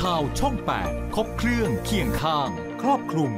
ข่าวช่อง 8 ครบเครื่องเคียงข้าง ครอบคลุม